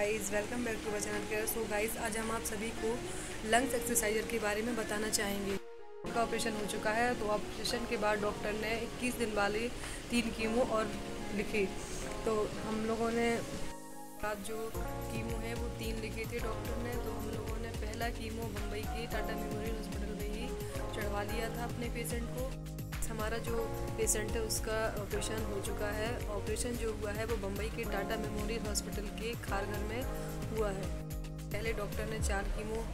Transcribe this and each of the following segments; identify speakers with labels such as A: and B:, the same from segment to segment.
A: Guys welcome back to channel care so guys आज हम आप सभी को लंग्स एक्सरसाइजर के बारे में बताना चाहेंगे। उनका ऑपरेशन हो चुका है तो ऑपरेशन के बाद डॉक्टर ने 21 दिन वाले तीन कीमो और लिखे। तो हम लोगों ने आज जो कीमो है, वो तीन लिखे थे डॉक्टर ने। तो हम लोगों ने पहला कीमो बम्बई के टाटा मेमोरियल हॉस्पिटल में ही चढ़वा लिया था अपने पेशेंट को। हमारा जो पेशेंट है, उसका ऑपरेशन हो चुका है। ऑपरेशन जो हुआ है, वो बम्बई के टाटा मेमोरियल हॉस्पिटल के खारघर में हुआ है। पहले डॉक्टर ने चार कीमो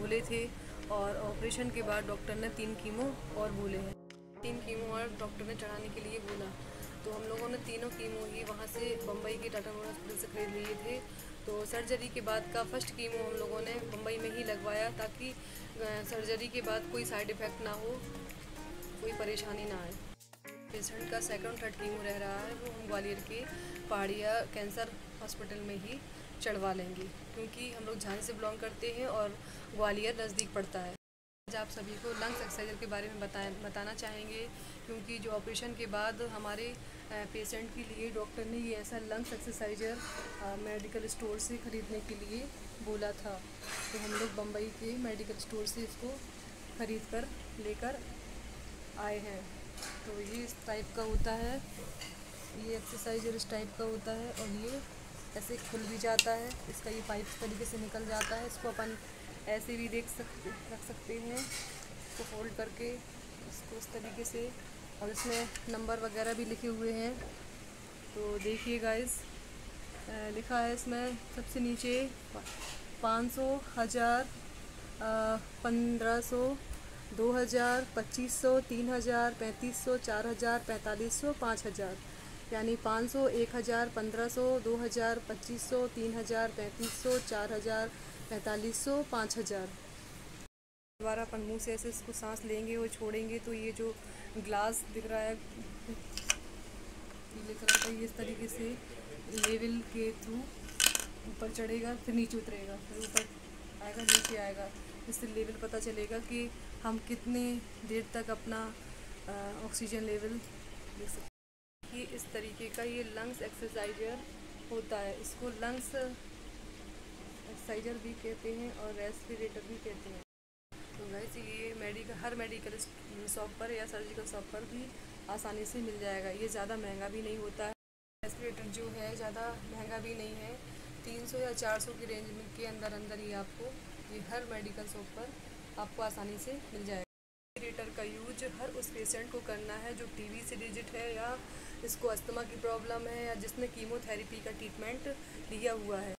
A: बोले थे और ऑपरेशन के बाद डॉक्टर ने तीन कीमो और बोले हैं। तीन कीमो और डॉक्टर ने चढ़ाने के लिए बोला। तो हम लोगों ने तीनों कीमो ही वहाँ से बम्बई के टाटा मेमोरियल हॉस्पिटल से खरीद लिए थे। तो सर्जरी के बाद का फ़र्स्ट कीमो हम लोगों ने बम्बई में ही लगवाया ताकि सर्जरी के बाद कोई साइड इफ़ेक्ट ना हो। कोई परेशानी ना आए। पेशेंट का सेकंड थर्ड कीमो रह रहा है, वो हम ग्वालियर के पहाड़िया कैंसर हॉस्पिटल में ही चढ़वा लेंगे, क्योंकि हम लोग झांसी से बिलोंग करते हैं और ग्वालियर नज़दीक पड़ता है। आज आप सभी को लंग्स एक्सरसाइजर के बारे में बताएँ बताना चाहेंगे, क्योंकि जो ऑपरेशन के बाद हमारे पेशेंट के लिए डॉक्टर ने ये ऐसा लंग्स एक्सरसाइजर मेडिकल स्टोर से ख़रीदने के लिए बोला था। तो हम लोग बम्बई के मेडिकल स्टोर से इसको ख़रीद कर लेकर आए हैं। तो ये इस टाइप का होता है। ये एक्सरसाइजर इस टाइप का होता है और ये ऐसे खुल भी जाता है। इसका ये पाइप तरीके से निकल जाता है। इसको अपन ऐसे भी देख सकते रख सकते हैं। इसको फोल्ड करके इसको इस तरीके से और इसमें नंबर वगैरह भी लिखे हुए हैं। तो देखिए गाइस लिखा है इसमें सबसे नीचे पाँच सौ, हज़ार पंद्रह सौ दो हज़ार, पच्चीस सौ, तीन हज़ार, पैंतीस सौ, चार हज़ार, पैंतालीस सौ, पाँच हज़ार। यानी पाँच सौ, एक हज़ार, पंद्रह सौ, दो हज़ार, पच्चीस सौ, तीन हज़ार, पैंतीस सौ, चार हज़ार, पैंतालीस सौ, पाँच हज़ार। दोबारा अपन मुँह से ऐसे इसको सांस लेंगे और छोड़ेंगे तो ये जो ग्लास दिख रहा है लिख रहा था ये इस तरीके से लेवल के थ्रू ऊपर चढ़ेगा, फिर नीचे उतरेगा, फिर ऊपर आएगा, नीचे आएगा। इससे लेवल पता चलेगा कि हम कितने देर तक अपना ऑक्सीजन लेवल ले सकते ये इस तरीके का ये लंग्स एक्सरसाइजर होता है। इसको लंग्स एक्सरसाइजर भी कहते हैं और रेस्पिरेटर भी कहते हैं। तो वैसे ये मेडिकल हर मेडिकल शॉप पर या सर्जिकल शॉप पर भी आसानी से मिल जाएगा। ये ज़्यादा महँगा भी नहीं होता है। रेस्पिरेटर जो है, ज़्यादा महँगा भी नहीं है। 300 या 400 की रेंज में के अंदर अंदर ही आपको ये हर मेडिकल शॉप पर आपको आसानी से मिल जाएगा। रेटर का यूज़ हर उस पेशेंट को करना है जो टीवी से डिजिट है या इसको अस्थमा की प्रॉब्लम है या जिसने कीमोथेरेपी का ट्रीटमेंट लिया हुआ है।